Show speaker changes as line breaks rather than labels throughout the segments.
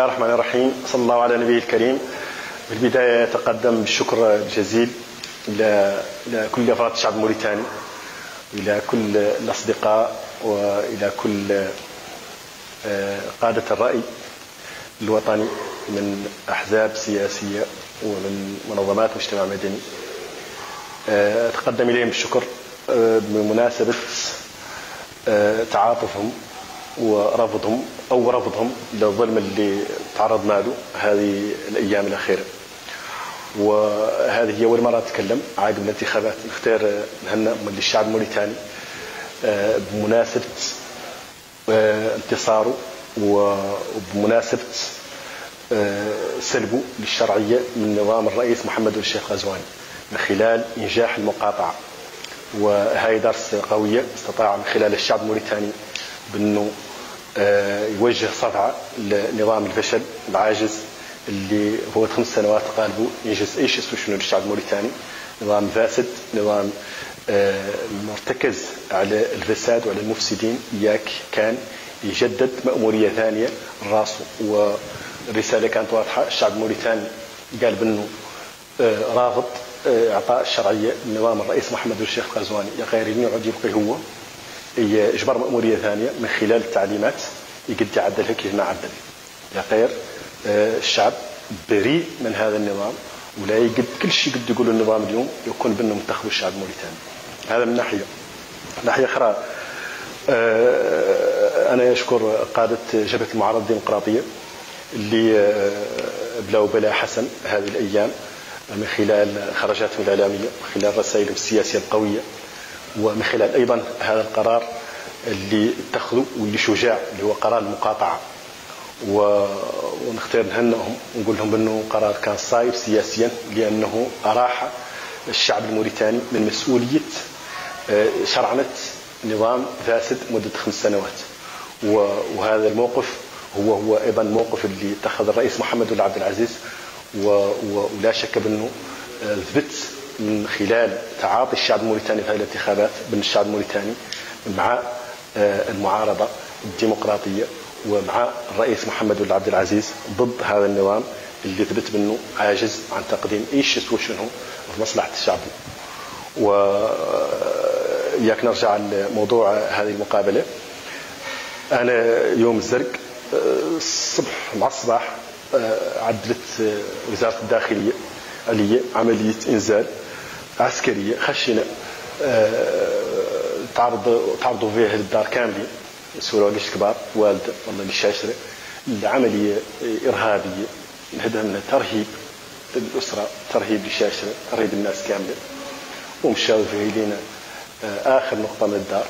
الله الرحمن الرحيم. صلى الله على نبيه الكريم. في البداية أتقدم بالشكر الجزيل إلى كل أفراد الشعب الموريتاني إلى كل الأصدقاء وإلى كل آه، قادة الرأي الوطني من أحزاب سياسية ومن منظمات مجتمع مدني. آه، أتقدم إليهم بالشكر آه، بمناسبة تعاطفهم ورفضهم أو رفضهم للظلم اللي تعرضنا له هذه الأيام الأخيرة. وهذه هي أول مرة أتكلم. عقب الانتخابات نختار نهنئ من الشعب الموريتاني آه، بمناسبة آه، انتصاره وبمناسبة آه، سلبه للشرعية من نظام الرئيس محمد الشيخ غزواني من خلال إنجاح المقاطعة. وهي درس قوية استطاع من خلال الشعب الموريتاني بأنه يوجه صفعة لنظام الفشل العاجز اللي هو خمس سنوات قالبوا ينجز اي شيء شنو؟ للشعب الموريتاني. نظام فاسد نظام آه، مرتكز على الفساد وعلى المفسدين. ياك كان يجدد مأمورية ثانية راسه والرسالة كانت واضحة. الشعب الموريتاني قال بأنه آه، رافض آه، إعطاء الشرعية لنظام الرئيس محمد الشيخ القزواني يا غير يعود يبقي هو. يجبر مأمورية ثانية من خلال التعليمات. يقد يعدلها كيف ما عدل. يا غير الشعب بريء من هذا النظام ولا يقد كل شيء قد يقول النظام اليوم يكون بأنه منتخب الشعب الموريتاني هذا من ناحية. ناحية أخرى آه، أنا أشكر قادة جبهة المعارضة الديمقراطية اللي آه، بلاو بلا حسن هذه الأيام من خلال خرجاتهم الإعلامية من خلال رسائلهم السياسية القوية. ومن خلال أيضا هذا القرار اللي اتخذوا واللي شجاع اللي هو قرار المقاطعة. ونختار نهنئهم ونقول لهم بأنه قرار كان صايب سياسيا لأنه أراح الشعب الموريتاني من مسؤولية آه، شرعنة نظام فاسد مدة خمس سنوات. وهذا الموقف هو هو أيضا الموقف اللي اتخذ الرئيس محمد بن عبد العزيز ولا شك بأنه آه، ثبت من خلال تعاطي الشعب الموريتاني في هذه الانتخابات بان الشعب الموريتاني مع آه، المعارضة الديمقراطية ومع الرئيس محمد بن عبد العزيز ضد هذا النظام اللي ثبت منه عاجز عن تقديم أي شيء سوى شنو في مصلحة الشعب. و إياك نرجع لموضوع هذه المقابلة. أنا يوم الزرق الصبح مع الصباح عدلت وزارة الداخلية علي عملية إنزال عسكرية خشنه تعرض تعرضوا فيها الدار كاملة سورة كبار والدة والله للشاشرة العملية إرهابية الهدف منها ترهيب الأسرة ترهيب للشاشرة ترهيب الناس كاملة. ومشاو فيه لنا آه، آخر نقطة من الدار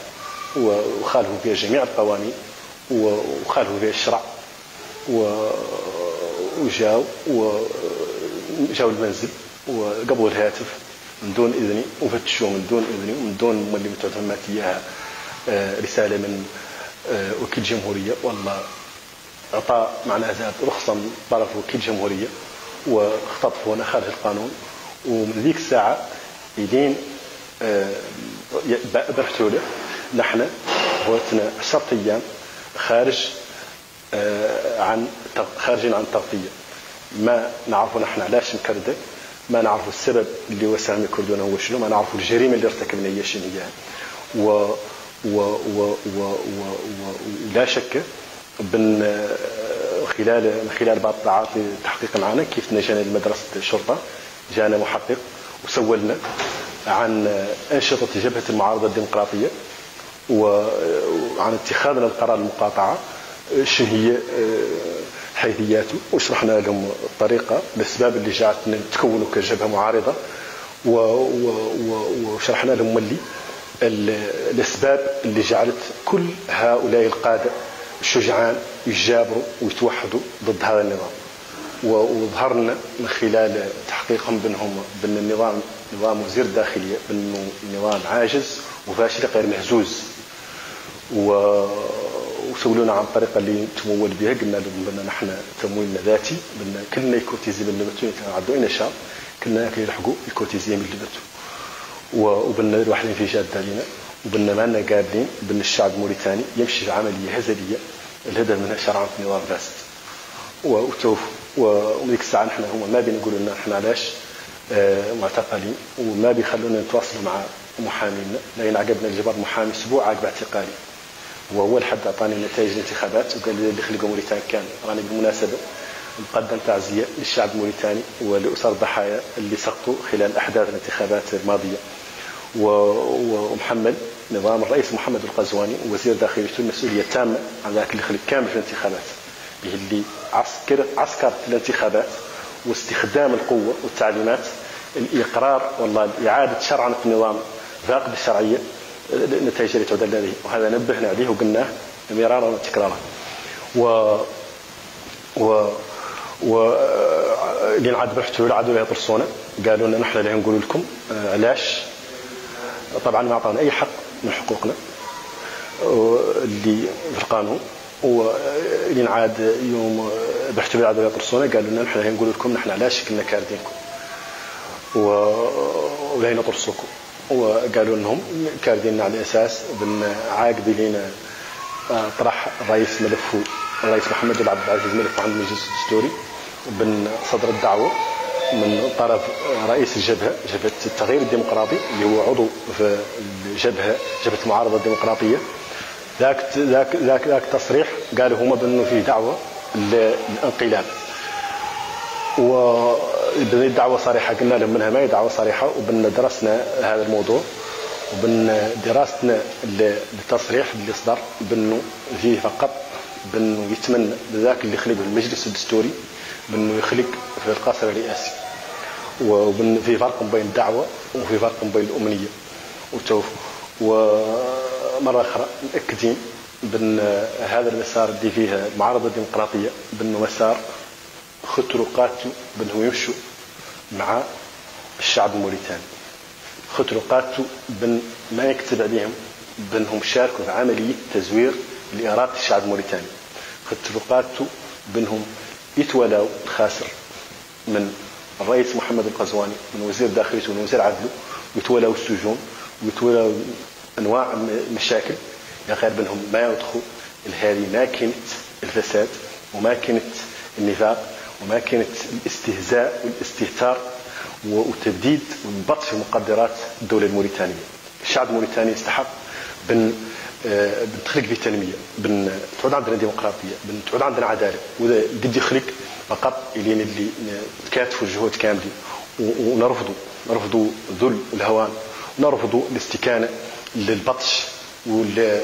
وخالفوا فيها جميع القوانين وخالفوا فيها الشرع وجاو وجاو المنزل وقبضوا الهاتف. من دون إذني وفتشوه من دون إذني ومن دون اللي متعلمات إياها رسالة من آه، وكيل جمهورية. والله أعطى معنى ذات رخصة من طرف وكيل جمهورية واختطفونا خارج القانون. ومن ذيك الساعة إلين آه، برحتوا له. نحن هوتنا عشرة أيام خارج آه، عن خارجين عن التغطية ما نعرف نحن علاش مكردة ما نعرف السبب اللي وسام يكردون هو شنو ما نعرف الجريمة اللي ارتكبنا هي شنو هي. و ولا شك بن خلال من خلال بعض الطاعات للتحقيق معنا كيف جانا لمدرسة الشرطة جانا محقق وسولنا عن أنشطة جبهة المعارضة الديمقراطية وعن اتخاذنا القرار المقاطعة شنو هي حيثياته وشرحنا لهم الطريقة الأسباب اللي جعلتنا نتكونوا كجبهة معارضة وشرحنا لهم اللي الأسباب اللي جعلت كل هؤلاء القادة الشجعان يجابروا ويتوحدوا ضد هذا النظام. وظهرنا من خلال تحقيقهم بأنهم بأن النظام نظام وزير الداخلية بأنه نظام عاجز وفاشل غير مهزوز. و وسولونا عن الطريقة اللي تمول بها. قلنا لهم بان نحن تمويلنا ذاتي بان كلنا يكوتيزي من لبتو عندو اين شاء كلنا كيلحقوا يكوتيزي من لبتو وبنا الواحدين في جاد علينا وبنا ما لنا قابلين بان الشعب الموريتاني يمشي في عملية هزلية. الهدف منها شرعا في نظام فاسد. وتوف ومديك الساعة نحن هما ما بينقولوا لنا نحن علاش آه، معتقلين. وما بيخلونا نتواصلوا مع محامينا. لأن عقبنا الجبر محامي أسبوع عقب اعتقالي. وهو الحد أعطاني نتائج الانتخابات وقال لي اللي خلقوا موريتانيا كان راني بالمناسبة مقدم تعزيه للشعب الموريتاني ولاسر الضحايا اللي سقطوا خلال أحداث الانتخابات الماضية. ومحمد نظام الرئيس محمد القزواني وزير داخليته المسؤولية التامه عن ذاك اللي خلق كامل في الانتخابات اللي عسكر عسكر الانتخابات واستخدام القوة والتعليمات الإقرار والله إعادة شرعنة النظام فاقد الشرعية. النتائج اللي تعود لديه وهذا نبهنا عليه وقلناه مرارا وتكرارا. و و و اللي عاد له عادوا يطرسونا. قالوا لنا نحن اللي نقول لكم آه، علاش؟ طبعا ما أعطانا أي حق من حقوقنا اللي في القانون. واللي عاد يوم بحتوا عادوا يطرسونا قالوا لنا نحن نقول لكم نحن علاش كنا كاردينكم ولا نطرسوكم. وقالوا لهم كاردين على أساس بن عاقب لينا آه، طرح الرئيس ملفه الرئيس محمد بن عبد العزيز ملفه عند المجلس الدستوري بن صدر الدعوة من طرف رئيس الجبهة جبهة التغيير الديمقراطي اللي هو عضو في الجبهة جبهة المعارضة الديمقراطية. ذاك ذاك ذاك ذاك تصريح قالوا هما بأنه في دعوة للانقلاب. و دعوة صريحة. قلنا لهم منها ما هي دعوة صريحة وبن درسنا هذا الموضوع وبن دراستنا للتصريح اللي صدر بانه فيه فقط بانه يتمنى بذاك اللي خلق المجلس الدستوري بانه يخلق في القصر الرئاسي. وبن في فرق بين الدعوة وفي فرق بين الأمنية. وتوف ومرة أخرى مأكدين بأن هذا المسار اللي فيه المعارضه الديمقراطيه بأنه مسار خطرقاته بانهم يمشوا مع الشعب الموريتاني. خطرقاته بن ما يكتب عليهم بانهم شاركوا في عملية تزوير لإرادة الشعب الموريتاني. خطرقاته بانهم يتولاوا الخاسر من الرئيس محمد القزواني من وزير داخليته ومن وزير عدله ويتولاوا السجون ويتولاوا أنواع المشاكل يا غير بانهم ما يدخلوا لهذه ماكينه الفساد وماكينه النفاق. وما كانت الاستهزاء والاستهتار وتبديد والبطش في مقدرات الدولة الموريتانية. الشعب الموريتاني يستحق بن آه، بتخلق فيه تنمية بن تعود عندنا ديمقراطية بن تعود عندنا عدالة. وإذا بدي يخلق فقط إلين اللي تكاتفوا الجهود كاملة ونرفضوا نرفضوا ذل الهوان ونرفضوا الاستكانة للبطش وال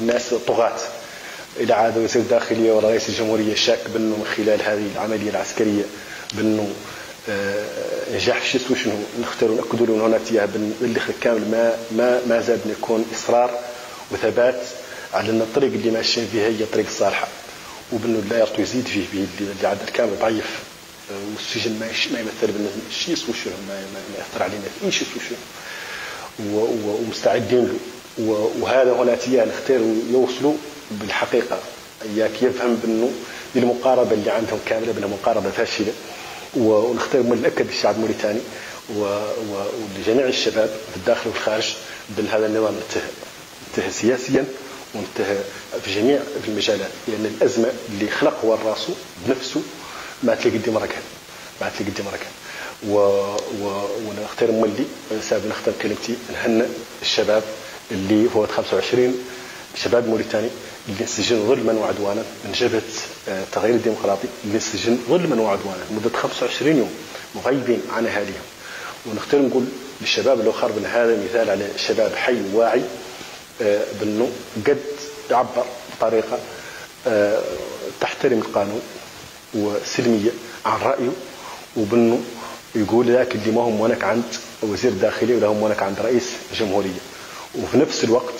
والناس الطغاة. إلى عاد وزير الداخلية ورئيس الجمهورية شاك بأنه من خلال هذه العملية العسكرية بأنه آه، نجاح في شو شنو نختاروا ناكدوا له هنا تياه باللي كامل ما ما ما زاد يكون إصرار وثبات على أن الطريق اللي ماشيين فيها هي الطريق الصالحه وبانه لا يرطو يزيد فيه به اللي عدد كامل ضعيف. آه، والسجن ما ما يمثل شيء يسوى شنو ما, يأثر علينا في شيء يسوى شنو. ومستعدين له. وهذا هنا تياه نختاروا يوصلوا بالحقيقة إياك يفهم بأنه المقاربة اللي عندهم كاملة بأنها مقاربة فاشلة. ونختار نأكد الشعب الموريتاني ولجميع الشباب في الداخل والخارج بأن هذا النظام انتهى. انتهى سياسيا وانتهى في جميع المجالات لأن الأزمة اللي خلق هو راسه بنفسه ما تلاقي دي مركان ما تلاقي دي مركان و... و... ونختار مولي سابق نختار كلمتي نهنئ الشباب اللي فوق 25 شباب موريتاني اللي انسجن ظلما وعدوانا من جبهة التغيير آه، الديمقراطي اللي انسجن ظلما وعدوانا لمدة 25 يوم مغيبين عن أهاليهم. ونختار نقول للشباب الآخر بان هذا مثال على شباب حي واعي آه، بأنه قد يعبر بطريقة آه، تحترم القانون وسلمية عن رأيه وبأنه يقول ذاك اللي ما هم هناك عند وزير داخليه ولا هم هناك عند رئيس جمهورية. وفي نفس الوقت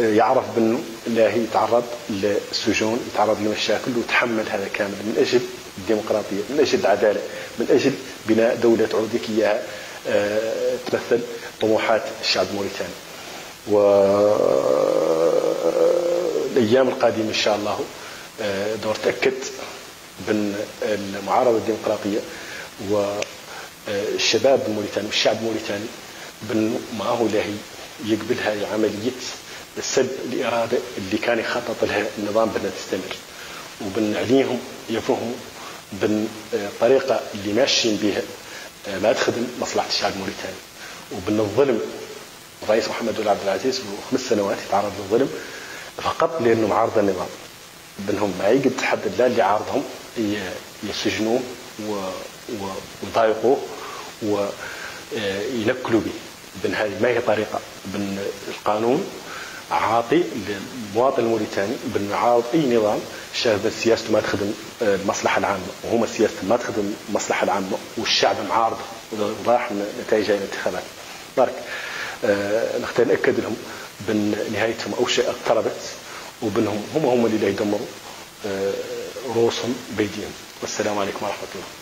يعرف بانه لا يتعرض للسجون يتعرض لمشاكل وتحمل هذا كامل من أجل الديمقراطية من أجل العدالة من أجل بناء دولة تعودك اياها آه، تمثل طموحات الشعب الموريتاني. و الأيام القادمة إن شاء الله آه، دور تأكد بأن المعارضة الديمقراطية والشباب الموريتاني والشعب الموريتاني بانه معه لاهي يقبل هذه عملية سلب الاراده اللي كان يخطط لها النظام بانها تستمر. وبنعليهم يفهموا بالطريقة اللي ماشيين بها ما تخدم مصلحة الشعب الموريتاني وبان الظلم الرئيس محمد بن عبد العزيز خمس سنوات يتعرض للظلم فقط لأنه معارض النظام بانهم ما يقد تحدد لا اللي عارضهم يسجنوه ويضايقوه وينكلوا به. بان هذه ما هي طريقة؟ بان القانون عاطي للمواطن الموريتاني بانه يعارض أي نظام شايف سياسته ما تخدم المصلحة العامة وهم سياسته ما تخدم المصلحة العامة والشعب معارضه وضاح نتائج الانتخابات. بارك آه نختار ناكد لهم بأن نهايتهم أو شيء اقتربت وبأنهم هم هم اللي يدمروا آه رؤوسهم بيديهم والسلام عليكم ورحمة الله.